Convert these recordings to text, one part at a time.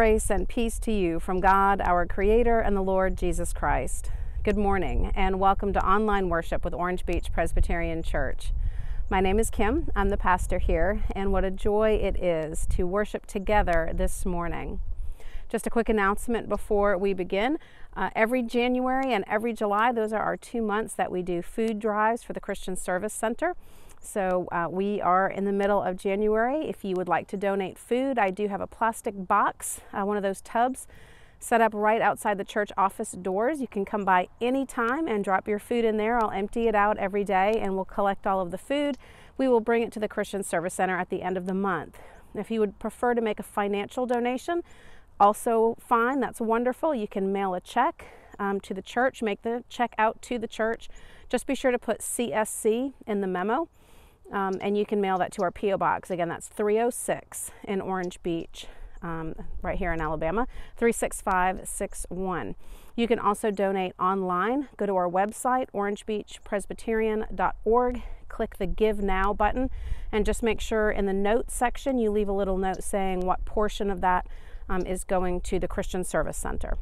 Grace and peace to you from God, our Creator, and the Lord Jesus Christ. Good morning, and welcome to online worship with Orange Beach Presbyterian Church. My name is Kim. I'm the pastor here, and what a joy it is to worship together this morning. Just a quick announcement before we begin. Uh, every January and every July, those are our two months that we do food drives for the Christian Service Center. So uh, we are in the middle of January. If you would like to donate food, I do have a plastic box, uh, one of those tubs, set up right outside the church office doors. You can come by anytime and drop your food in there. I'll empty it out every day and we'll collect all of the food. We will bring it to the Christian Service Center at the end of the month. If you would prefer to make a financial donation, also fine, that's wonderful. You can mail a check um, to the church, make the check out to the church. Just be sure to put CSC in the memo. Um, and you can mail that to our P.O. Box. Again, that's 306 in Orange Beach, um, right here in Alabama, 36561. You can also donate online. Go to our website, orangebeachpresbyterian.org, click the Give Now button, and just make sure in the notes section you leave a little note saying what portion of that um, is going to the Christian Service Center.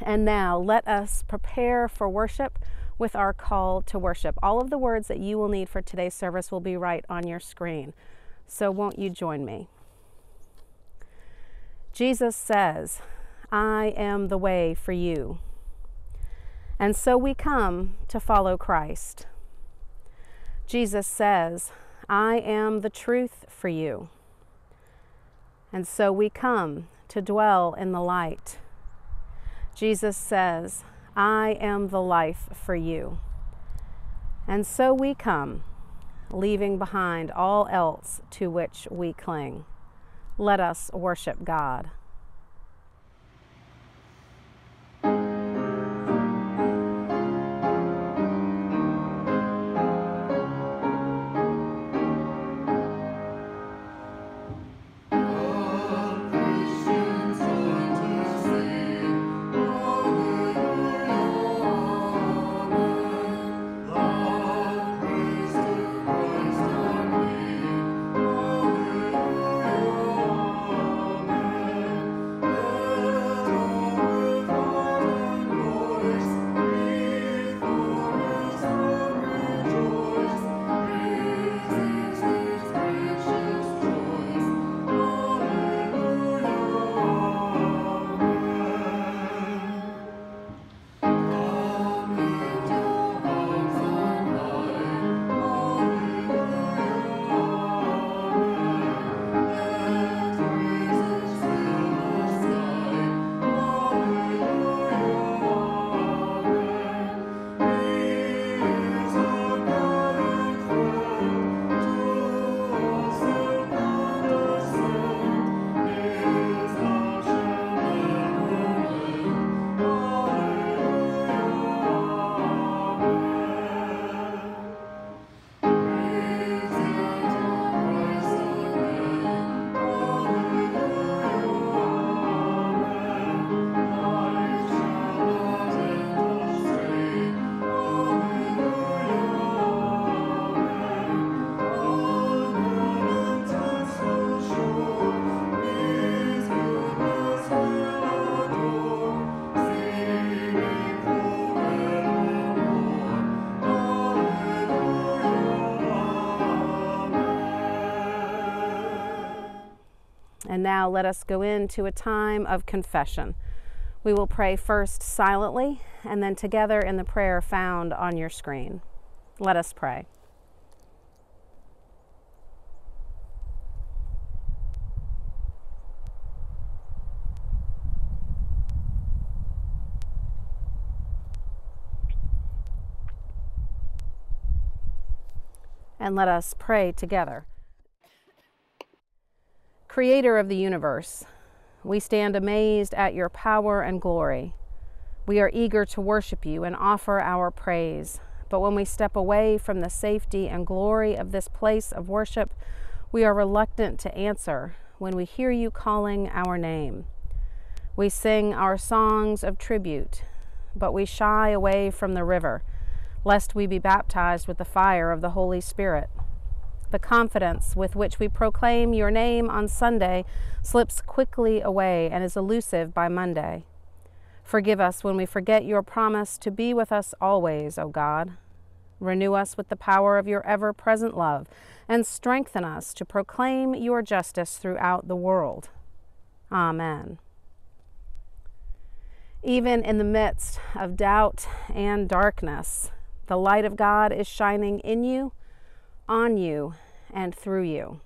And now let us prepare for worship with our call to worship. All of the words that you will need for today's service will be right on your screen. So won't you join me? Jesus says, I am the way for you. And so we come to follow Christ. Jesus says, I am the truth for you. And so we come to dwell in the light. Jesus says, I am the life for you. And so we come, leaving behind all else to which we cling. Let us worship God. And now let us go into a time of confession. We will pray first silently and then together in the prayer found on your screen. Let us pray. And let us pray together. Creator of the universe, we stand amazed at your power and glory. We are eager to worship you and offer our praise. But when we step away from the safety and glory of this place of worship, we are reluctant to answer when we hear you calling our name. We sing our songs of tribute, but we shy away from the river, lest we be baptized with the fire of the Holy Spirit. The confidence with which we proclaim your name on Sunday slips quickly away and is elusive by Monday. Forgive us when we forget your promise to be with us always, O God. Renew us with the power of your ever present love and strengthen us to proclaim your justice throughout the world. Amen. Even in the midst of doubt and darkness, the light of God is shining in you, on you, and through you.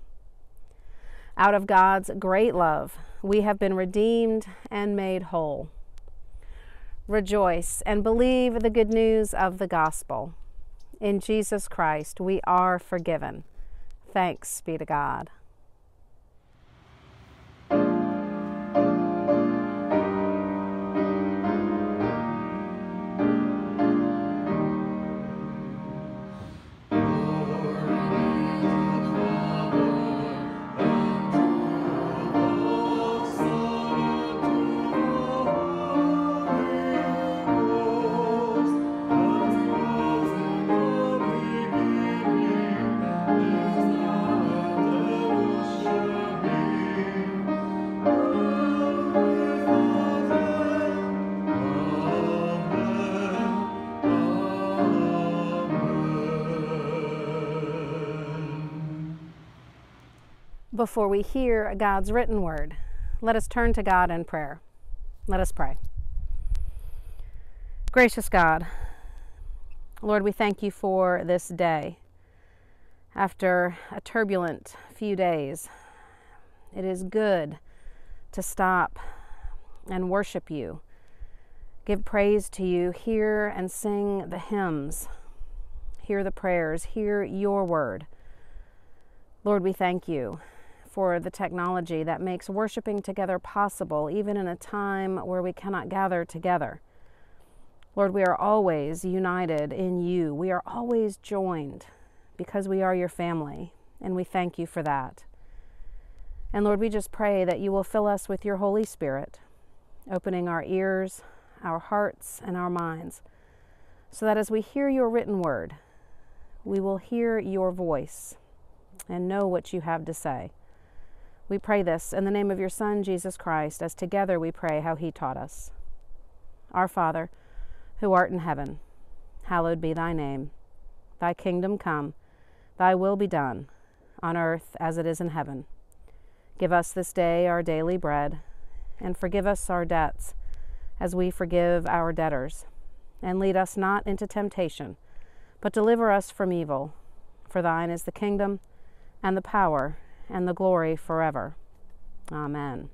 Out of God's great love, we have been redeemed and made whole. Rejoice and believe the good news of the gospel. In Jesus Christ, we are forgiven. Thanks be to God. Before we hear God's written word, let us turn to God in prayer. Let us pray. Gracious God, Lord, we thank you for this day. After a turbulent few days, it is good to stop and worship you, give praise to you, hear and sing the hymns, hear the prayers, hear your word. Lord, we thank you for the technology that makes worshiping together possible, even in a time where we cannot gather together. Lord, we are always united in you. We are always joined because we are your family, and we thank you for that. And Lord, we just pray that you will fill us with your Holy Spirit, opening our ears, our hearts, and our minds, so that as we hear your written word, we will hear your voice and know what you have to say. We pray this in the name of your Son, Jesus Christ, as together we pray how he taught us. Our Father, who art in heaven, hallowed be thy name. Thy kingdom come, thy will be done, on earth as it is in heaven. Give us this day our daily bread, and forgive us our debts, as we forgive our debtors. And lead us not into temptation, but deliver us from evil. For thine is the kingdom, and the power, and the glory forever. Amen.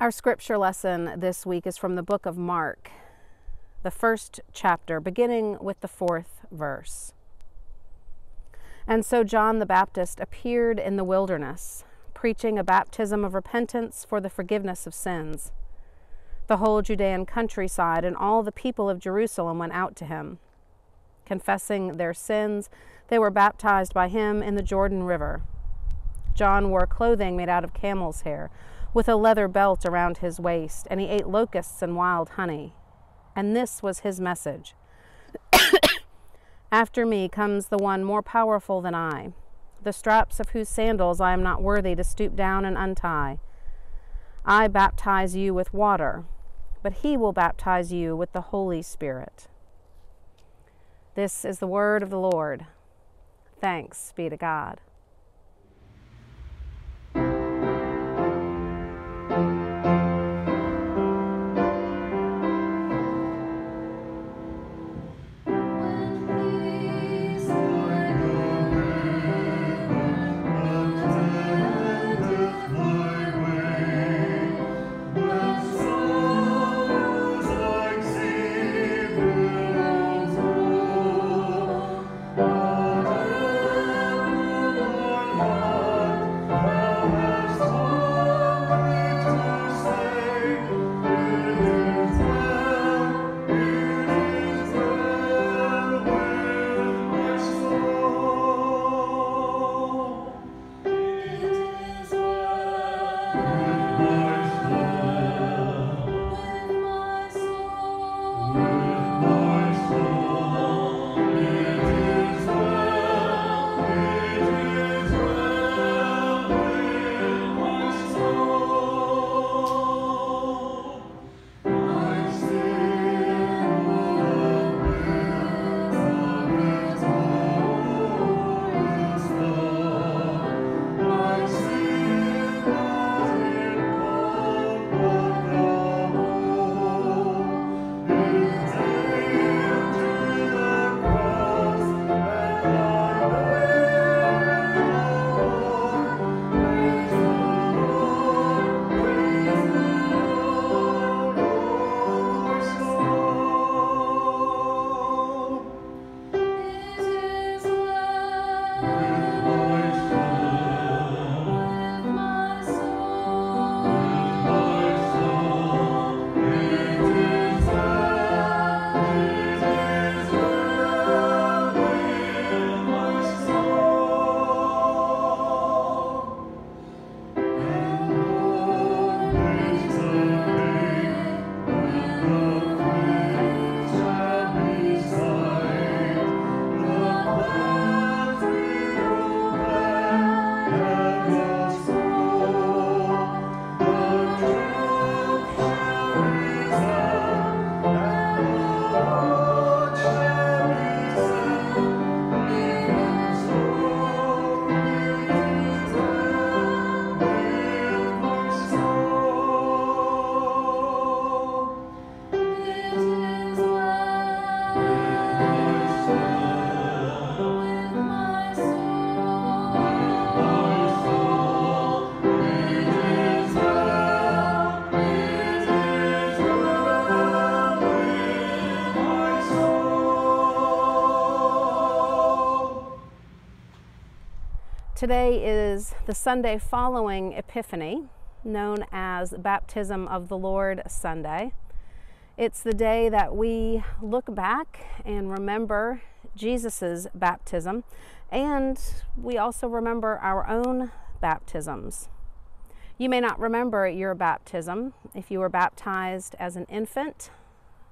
Our scripture lesson this week is from the book of Mark, the first chapter, beginning with the fourth verse. And so John the Baptist appeared in the wilderness, preaching a baptism of repentance for the forgiveness of sins. The whole Judean countryside and all the people of Jerusalem went out to him, confessing their sins they were baptized by him in the Jordan River. John wore clothing made out of camel's hair, with a leather belt around his waist, and he ate locusts and wild honey. And this was his message After me comes the one more powerful than I, the straps of whose sandals I am not worthy to stoop down and untie. I baptize you with water, but he will baptize you with the Holy Spirit. This is the word of the Lord. Thanks be to God. Today is the Sunday following Epiphany, known as Baptism of the Lord Sunday. It's the day that we look back and remember Jesus' baptism, and we also remember our own baptisms. You may not remember your baptism if you were baptized as an infant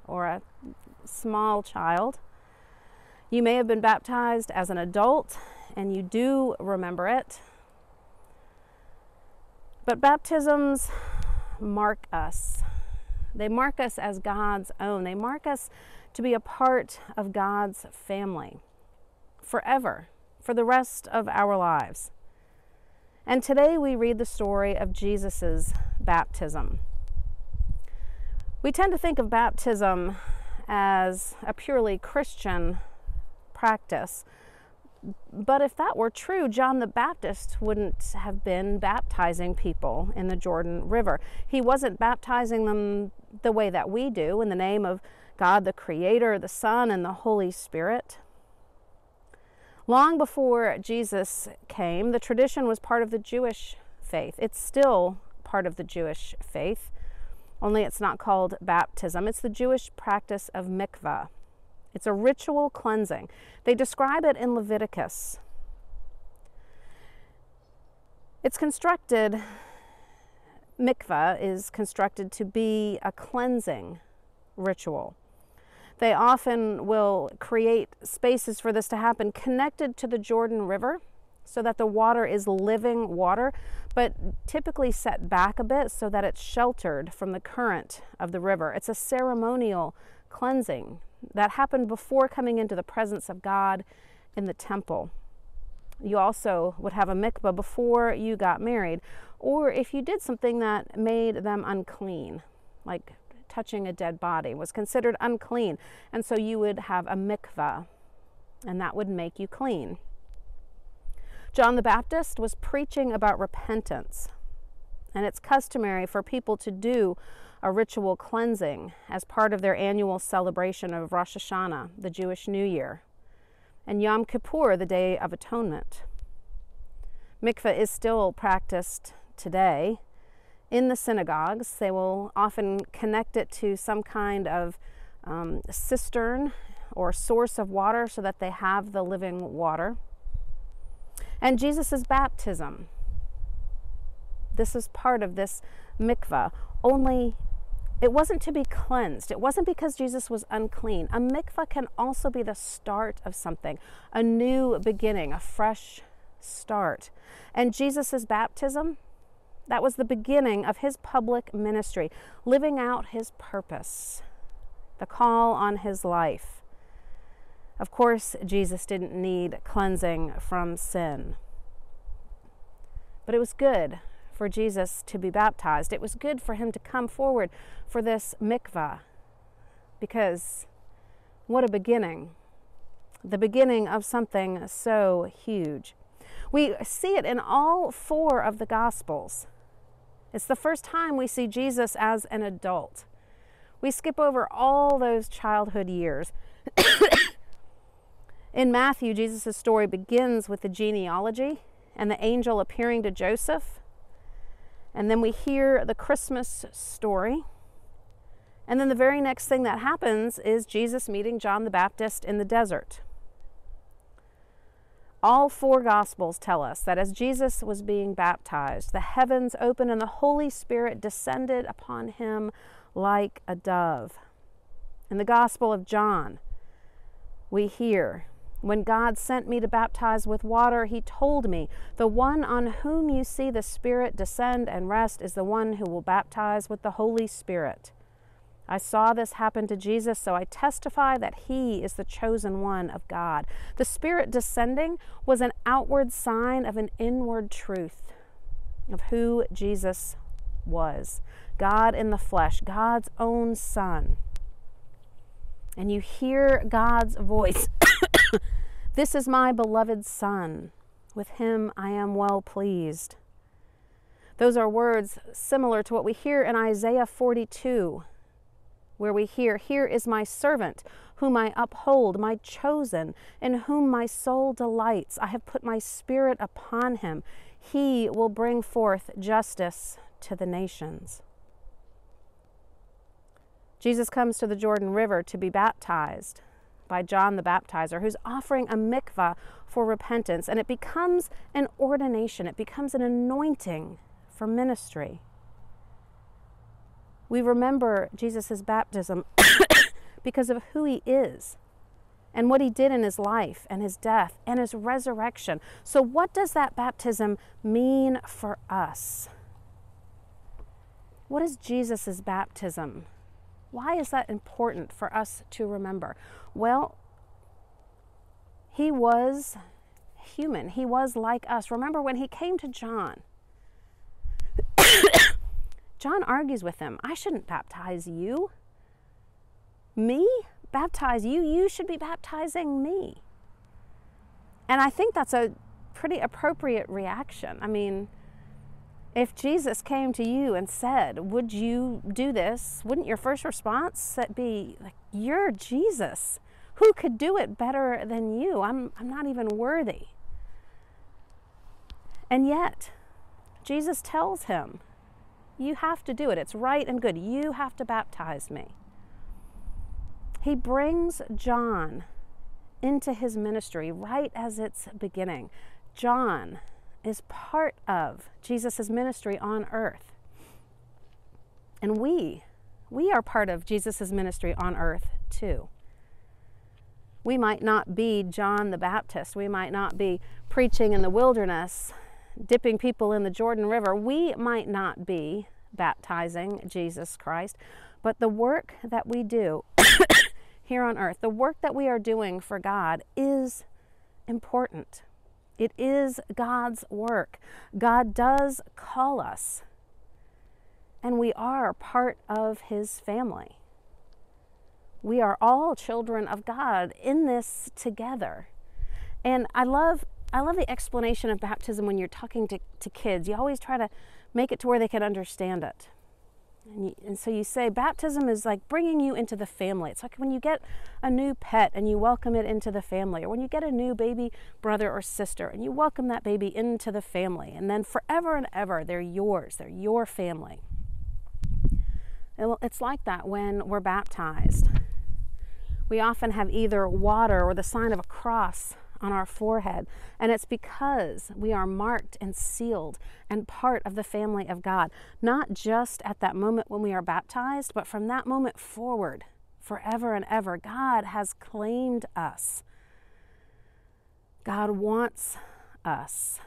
or a small child. You may have been baptized as an adult and you do remember it. But baptisms mark us. They mark us as God's own. They mark us to be a part of God's family forever, for the rest of our lives. And today we read the story of Jesus' baptism. We tend to think of baptism as a purely Christian practice. But if that were true, John the Baptist wouldn't have been baptizing people in the Jordan River. He wasn't baptizing them the way that we do in the name of God the Creator, the Son, and the Holy Spirit. Long before Jesus came, the tradition was part of the Jewish faith. It's still part of the Jewish faith, only it's not called baptism. It's the Jewish practice of mikvah. It's a ritual cleansing. They describe it in Leviticus. It's constructed, mikvah is constructed to be a cleansing ritual. They often will create spaces for this to happen connected to the Jordan River so that the water is living water, but typically set back a bit so that it's sheltered from the current of the river. It's a ceremonial cleansing that happened before coming into the presence of God in the temple. You also would have a mikvah before you got married, or if you did something that made them unclean, like touching a dead body was considered unclean, and so you would have a mikvah, and that would make you clean. John the Baptist was preaching about repentance, and it's customary for people to do a ritual cleansing as part of their annual celebration of Rosh Hashanah, the Jewish New Year, and Yom Kippur, the Day of Atonement. Mikveh is still practiced today in the synagogues. They will often connect it to some kind of um, cistern or source of water so that they have the living water. And Jesus' baptism. This is part of this mikvah, only it wasn't to be cleansed. It wasn't because Jesus was unclean. A mikvah can also be the start of something, a new beginning, a fresh start. And Jesus' baptism, that was the beginning of his public ministry, living out his purpose, the call on his life. Of course, Jesus didn't need cleansing from sin. But it was good for Jesus to be baptized. It was good for him to come forward for this mikvah because what a beginning. The beginning of something so huge. We see it in all four of the Gospels. It's the first time we see Jesus as an adult. We skip over all those childhood years. in Matthew, Jesus' story begins with the genealogy and the angel appearing to Joseph and then we hear the Christmas story. And then the very next thing that happens is Jesus meeting John the Baptist in the desert. All four Gospels tell us that as Jesus was being baptized, the heavens opened and the Holy Spirit descended upon him like a dove. In the Gospel of John, we hear when God sent me to baptize with water, he told me, The one on whom you see the Spirit descend and rest is the one who will baptize with the Holy Spirit. I saw this happen to Jesus, so I testify that he is the chosen one of God. The Spirit descending was an outward sign of an inward truth of who Jesus was God in the flesh, God's own Son. And you hear God's voice this is my beloved Son. With him I am well pleased. Those are words similar to what we hear in Isaiah 42. where we hear, Here is my servant, whom I uphold, my chosen, in whom my soul delights. I have put my spirit upon him. He will bring forth justice to the nations. Jesus comes to the Jordan River to be baptized by John the Baptizer, who's offering a mikvah for repentance, and it becomes an ordination, it becomes an anointing for ministry. We remember Jesus' baptism because of who he is and what he did in his life and his death and his resurrection. So, what does that baptism mean for us? What is Jesus' baptism? Why is that important for us to remember? Well, he was human, he was like us. Remember when he came to John? John argues with him. I shouldn't baptize you. Me? Baptize you? You should be baptizing me. And I think that's a pretty appropriate reaction. I mean, if Jesus came to you and said, Would you do this? Wouldn't your first response be like, You're Jesus. Who could do it better than you? I'm, I'm not even worthy. And yet, Jesus tells him, you have to do it. It's right and good. You have to baptize me. He brings John into his ministry right as it's beginning. John is part of Jesus' ministry on earth. And we, we are part of Jesus' ministry on earth too. We might not be John the Baptist. We might not be preaching in the wilderness dipping people in the Jordan River, we might not be baptizing Jesus Christ, but the work that we do here on earth, the work that we are doing for God is important. It is God's work. God does call us, and we are part of His family. We are all children of God in this together. And I love I love the explanation of baptism when you're talking to, to kids. You always try to make it to where they can understand it. And, you, and, so you say baptism is like bringing you into the family. It's like when you get a new pet and you welcome it into the family, or when you get a new baby brother or sister and you welcome that baby into the family. And then forever and ever, they're yours, they're your family. And it's like that when we're baptized. We often have either water or the sign of a cross on our forehead. And it's because we are marked and sealed and part of the family of God, not just at that moment when we are baptized, but from that moment forward, forever and ever. God has claimed us. God wants us.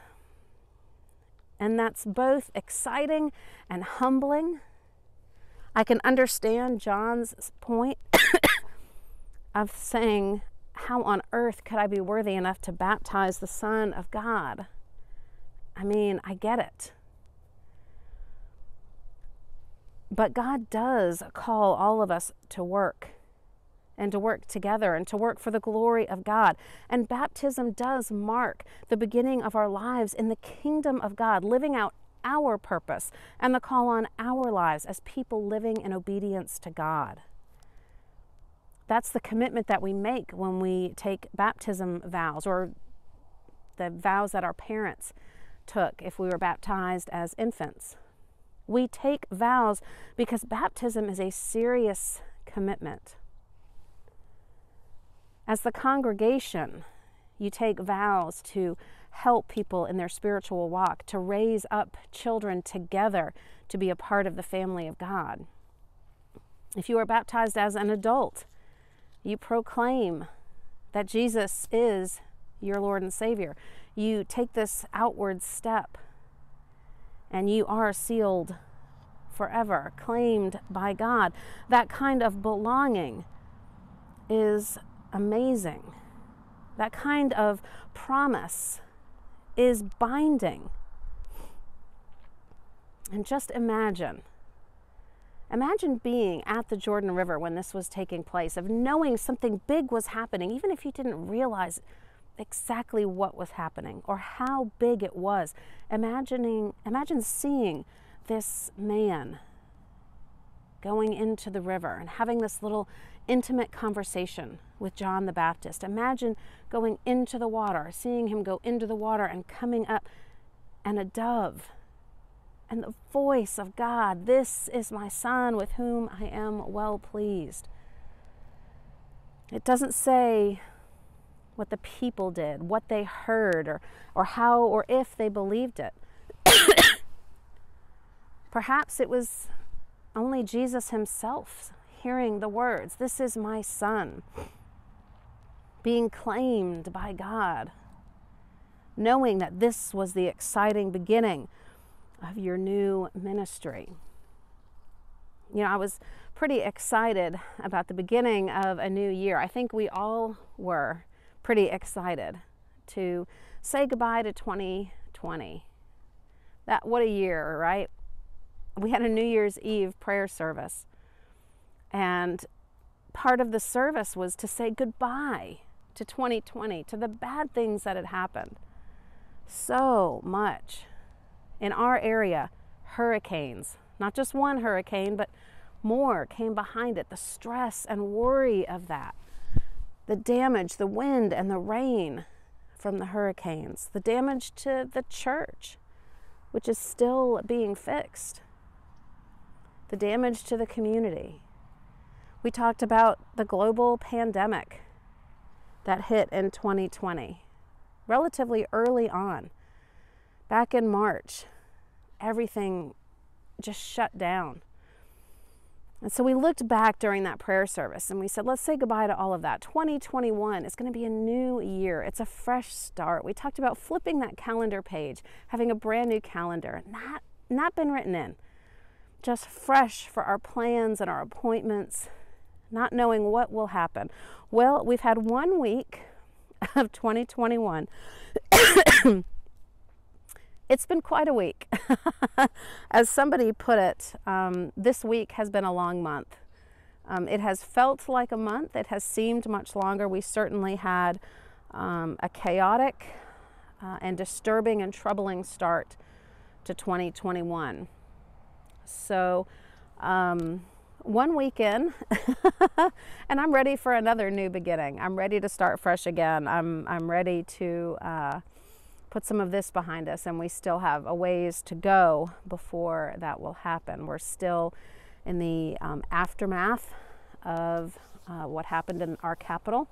And that's both exciting and humbling. I can understand John's point of saying, how on earth could I be worthy enough to baptize the Son of God? I mean, I get it. But God does call all of us to work and to work together and to work for the glory of God. And baptism does mark the beginning of our lives in the kingdom of God, living out our purpose and the call on our lives as people living in obedience to God. That's the commitment that we make when we take baptism vows or the vows that our parents took if we were baptized as infants. We take vows because baptism is a serious commitment. As the congregation, you take vows to help people in their spiritual walk, to raise up children together to be a part of the family of God. If you are baptized as an adult, you proclaim that Jesus is your Lord and Savior. You take this outward step and you are sealed forever, claimed by God. That kind of belonging is amazing. That kind of promise is binding. And just imagine Imagine being at the Jordan River when this was taking place, of knowing something big was happening, even if you didn't realize exactly what was happening or how big it was. Imagining, imagine seeing this man going into the river and having this little intimate conversation with John the Baptist. Imagine going into the water, seeing him go into the water and coming up, and a dove and the voice of God This is my Son with whom I am well pleased. It doesn't say what the people did, what they heard, or, or how or if they believed it. Perhaps it was only Jesus himself hearing the words, This is my son, being claimed by God, knowing that this was the exciting beginning of your new ministry. You know, I was pretty excited about the beginning of a new year. I think we all were pretty excited to say goodbye to 2020. That what a year, right? we had a New Year's Eve prayer service. And part of the service was to say goodbye to 2020, to the bad things that had happened. So much. In our area, hurricanes, not just one hurricane, but more came behind it. The stress and worry of that, the damage, the wind and the rain from the hurricanes, the damage to the church, which is still being fixed the damage to the community. We talked about the global pandemic that hit in 2020, relatively early on. Back in March, everything just shut down. And so we looked back during that prayer service and we said, let's say goodbye to all of that. 2021 is going to be a new year. It's a fresh start. We talked about flipping that calendar page, having a brand new calendar, not, not been written in just fresh for our plans and our appointments, not knowing what will happen. Well, we've had one week of 2021. it's been quite a week. As somebody put it, um, this week has been a long month. Um, it has felt like a month, it has seemed much longer. We certainly had um, a chaotic uh, and disturbing and troubling start to 2021. So, um, one weekend, and I'm ready for another new beginning. I'm ready to start fresh again. I'm, I'm ready to uh, put some of this behind us, and we still have a ways to go before that will happen. We're still in the um, aftermath of uh, what happened in our capital,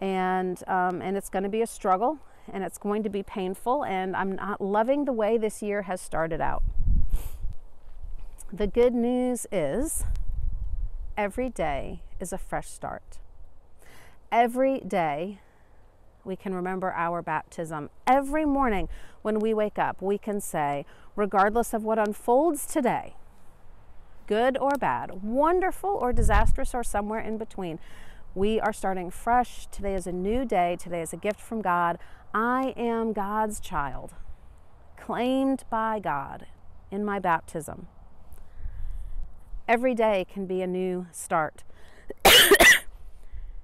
and, um, and it's going to be a struggle, and it's going to be painful, and I'm not loving the way this year has started out. The good news is every day is a fresh start. Every day we can remember our baptism. Every morning when we wake up, we can say, regardless of what unfolds today, good or bad, wonderful or disastrous or somewhere in between, we are starting fresh. Today is a new day. Today is a gift from God. I am God's child, claimed by God in my baptism. Every day can be a new start.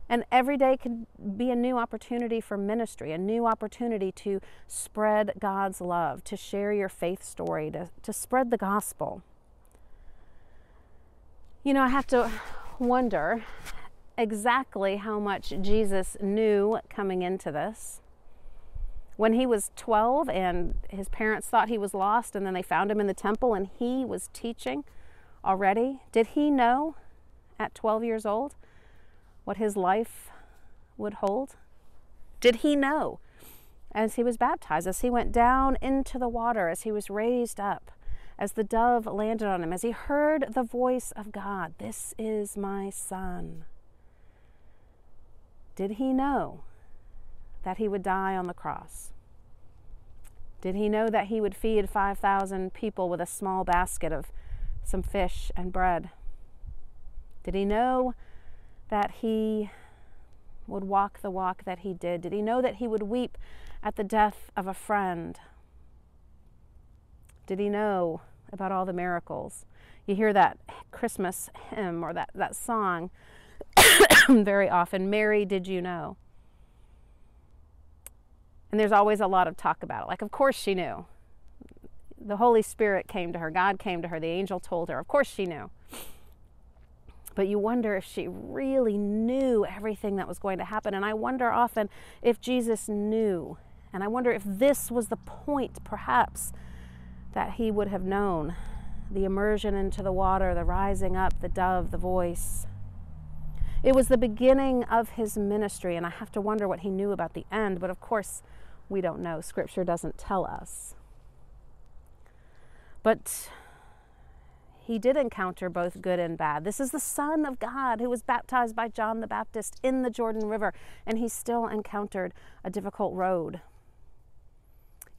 and every day can be a new opportunity for ministry, a new opportunity to spread God's love, to share your faith story, to, to spread the gospel. You know, I have to wonder exactly how much Jesus knew coming into this. When he was 12 and his parents thought he was lost, and then they found him in the temple and he was teaching already? Did he know at 12 years old what his life would hold? Did he know as he was baptized, as he went down into the water, as he was raised up, as the dove landed on him, as he heard the voice of God, This is my son? Did he know that he would die on the cross? Did he know that he would feed 5,000 people with a small basket of some fish and bread? Did he know that he would walk the walk that he did? Did he know that he would weep at the death of a friend? Did he know about all the miracles? You hear that Christmas hymn or that, that song very often Mary, did you know? And there's always a lot of talk about it. Like, of course she knew the Holy Spirit came to her, God came to her, the angel told her. Of course she knew. But you wonder if she really knew everything that was going to happen. And I wonder often if Jesus knew. And I wonder if this was the point, perhaps, that he would have known the immersion into the water, the rising up, the dove, the voice. It was the beginning of his ministry, and I have to wonder what he knew about the end, but of course, we don't know. Scripture doesn't tell us. But he did encounter both good and bad. This is the Son of God who was baptized by John the Baptist in the Jordan River, and he still encountered a difficult road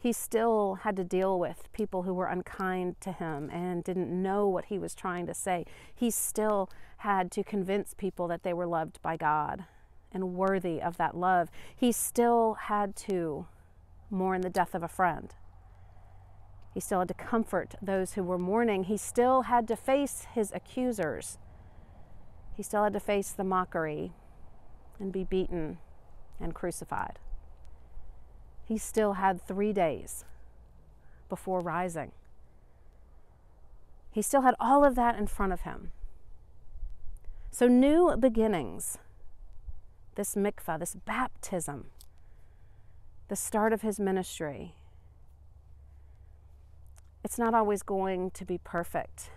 he still had to deal with people who were unkind to him and didn't know what he was trying to say. He still had to convince people that they were loved by God and worthy of that love. He still had to mourn the death of a friend. He still had to comfort those who were mourning. He still had to face his accusers. He still had to face the mockery and be beaten and crucified he still had three days before rising. He still had all of that in front of him. So, new beginnings, this mikvah, this baptism, the start of his ministry, it's not always going to be perfect.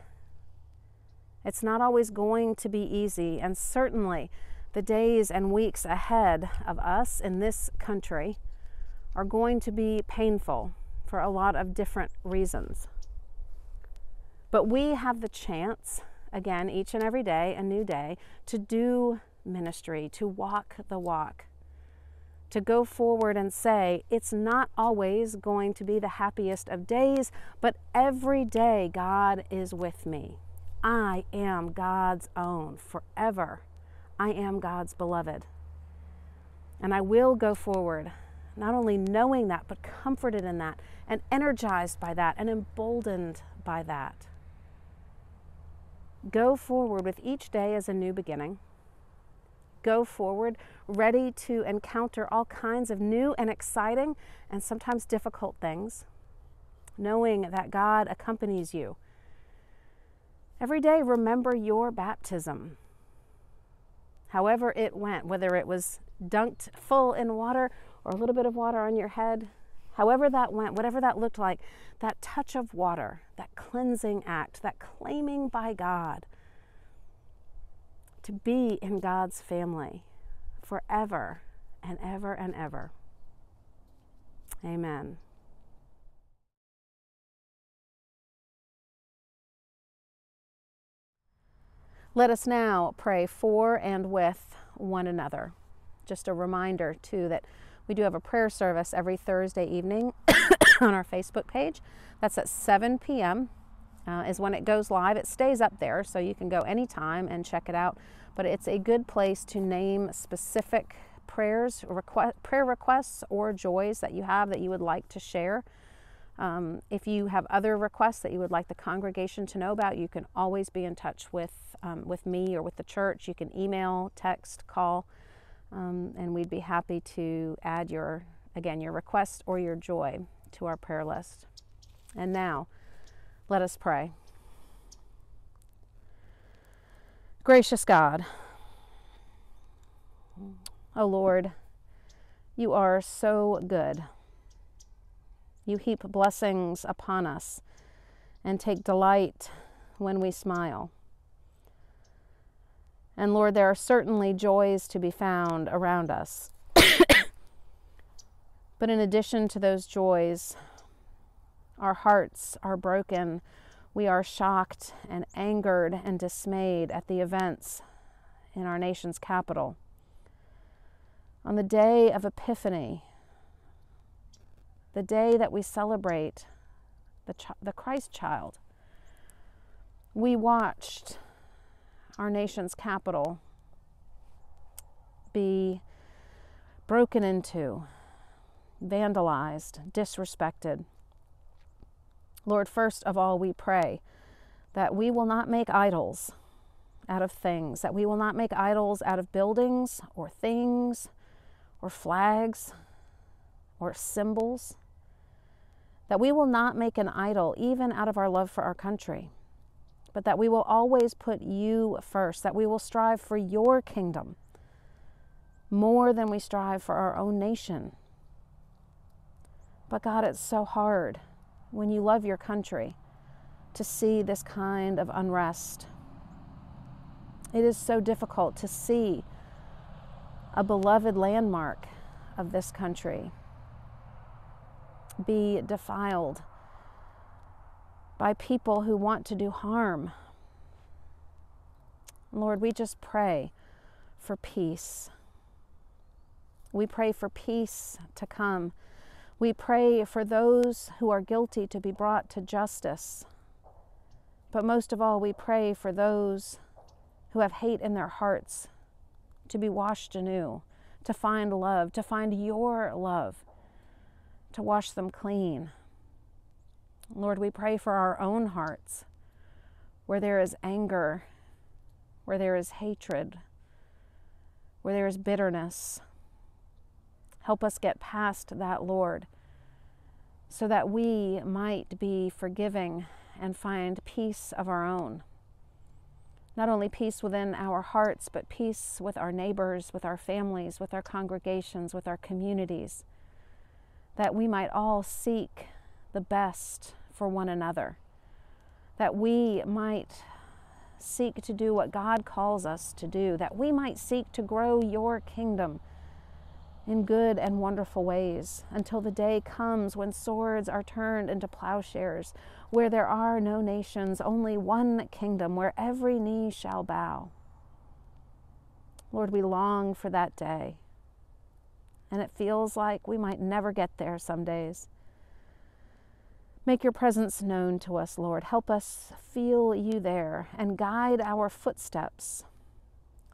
It's not always going to be easy. And certainly, the days and weeks ahead of us in this country are going to be painful for a lot of different reasons. But we have the chance, again, each and every day, a new day, to do ministry, to walk the walk, to go forward and say, it's not always going to be the happiest of days, but every day God is with me. I am God's own forever. I am God's beloved. And I will go forward not only knowing that, but comforted in that, and energized by that, and emboldened by that. Go forward with each day as a new beginning. Go forward ready to encounter all kinds of new and exciting and sometimes difficult things, knowing that God accompanies you. Every day, remember your baptism. However, it went, whether it was dunked full in water or a little bit of water on your head, however that went, whatever that looked like, that touch of water, that cleansing act, that claiming by God to be in God's family forever and ever and ever. Amen. Let us now pray for and with one another. Just a reminder, too, that we do have a prayer service every Thursday evening on our Facebook page. That's at 7 p.m. Uh, is when it goes live. It stays up there, so you can go anytime and check it out. But it's a good place to name specific prayers, request, prayer requests, or joys that you have that you would like to share. Um, if you have other requests that you would like the congregation to know about, you can always be in touch with um, with me or with the church. You can email, text, call um, and we'd be happy to add your, again, your request or your joy to our prayer list. And now, let us pray. Gracious God, O oh Lord, you are so good. You heap blessings upon us and take delight when we smile. And Lord, there are certainly joys to be found around us. but in addition to those joys, our hearts are broken. We are shocked and angered and dismayed at the events in our nation's capital. On the day of Epiphany, the day that we celebrate the, the Christ child, we watched our nation's Capitol be broken into, vandalized, disrespected. Lord, first of all, we pray that we will not make idols out of things, that we will not make idols out of buildings or things or flags or symbols, that we will not make an idol even out of our love for our country but that we will always put you first, that we will strive for your kingdom more than we strive for our own nation. But God, it's so hard when you love your country to see this kind of unrest. It is so difficult to see a beloved landmark of this country be defiled by people who want to do harm. Lord, we just pray for peace. We pray for peace to come. We pray for those who are guilty to be brought to justice. But most of all, we pray for those who have hate in their hearts to be washed anew, to find love, to find your love, to wash them clean. Lord, we pray for our own hearts where there is anger, where there is hatred, where there is bitterness. Help us get past that, Lord, so that we might be forgiving and find peace of our own. Not only peace within our hearts, but peace with our neighbors, with our families, with our congregations, with our communities, that we might all seek the best for one another, that we might seek to do what God calls us to do, that we might seek to grow your kingdom in good and wonderful ways until the day comes when swords are turned into plowshares, where there are no nations, only one kingdom, where every knee shall bow. Lord, we long for that day. And it feels like we might never get there some days. Make your presence known to us, Lord. Help us feel you there and guide our footsteps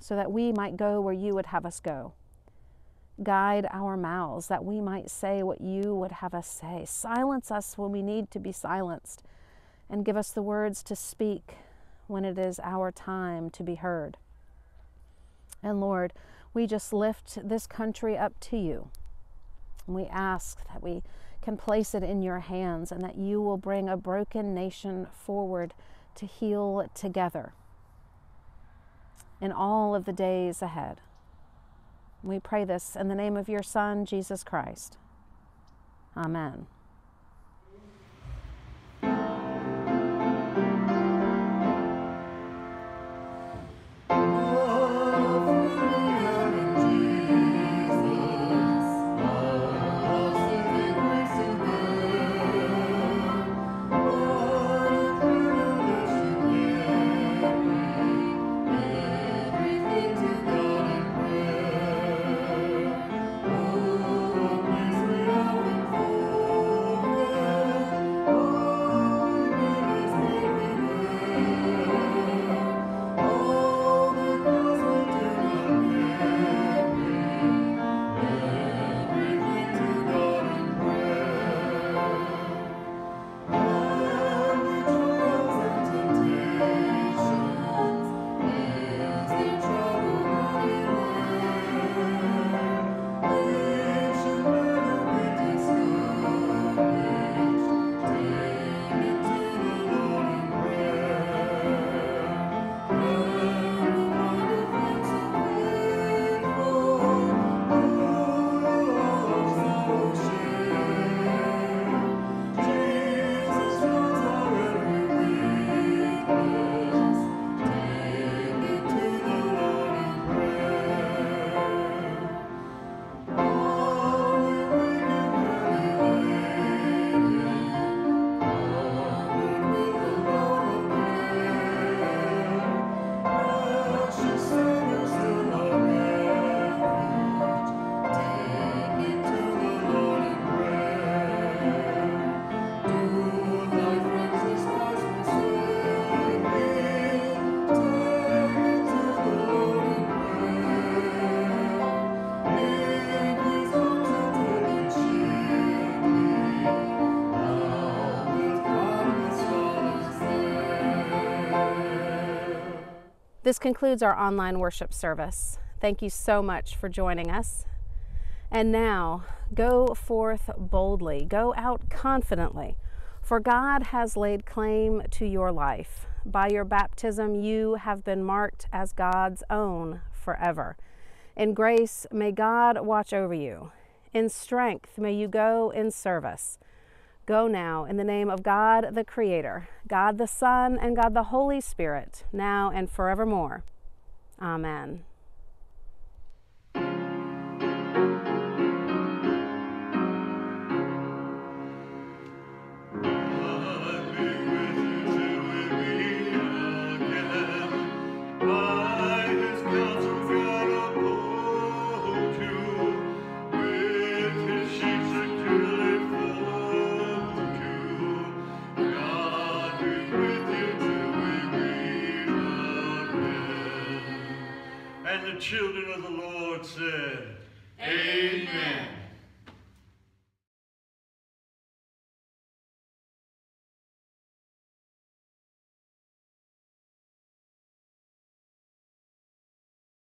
so that we might go where you would have us go. Guide our mouths that we might say what you would have us say. Silence us when we need to be silenced, and give us the words to speak when it is our time to be heard. And Lord, we just lift this country up to you. And we ask that we can place it in your hands and that you will bring a broken nation forward to heal together in all of the days ahead. We pray this in the name of your Son, Jesus Christ. Amen. This concludes our online worship service. Thank you so much for joining us. And now, go forth boldly, go out confidently, for God has laid claim to your life. By your baptism, you have been marked as God's own forever. In grace, may God watch over you. In strength, may you go in service. Go now in the name of God the Creator, God the Son, and God the Holy Spirit, now and forevermore. Amen. the children of the Lord said, Amen.